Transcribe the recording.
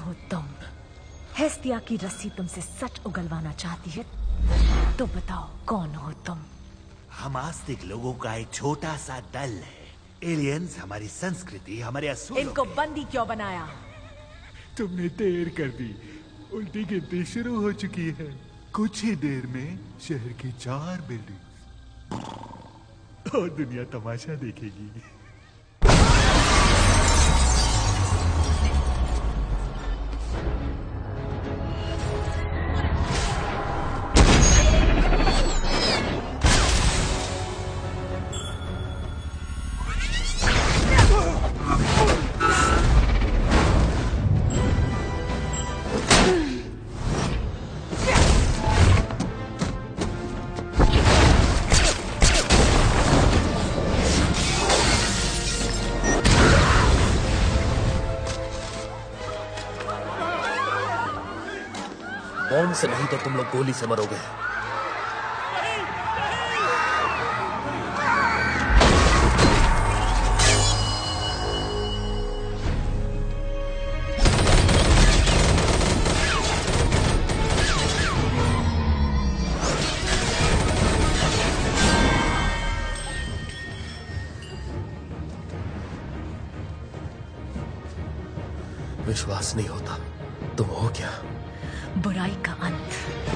हो तुम। हेस्तिया की रस्सी तुमसे सच उगलवाना चाहती है तो बताओ कौन हो तुम? हम आस्तिक लोगों का एक छोटा सा दल है। एलियंस हमारी संस्कृति हमारे असूलों इनको बंदी क्यों बनाया? तुमने देर कर दी। उल्टी गिनती शुरू हो चुकी है। कुछ ही देर में शहर की चार बिल्डिंग और दुनिया तमाशा देखेगी। बॉम्ब से नहीं तो तुम लोग गोली से मरोगे। विश्वास नहीं होता। तुम हो क्या? बुराई का अंत।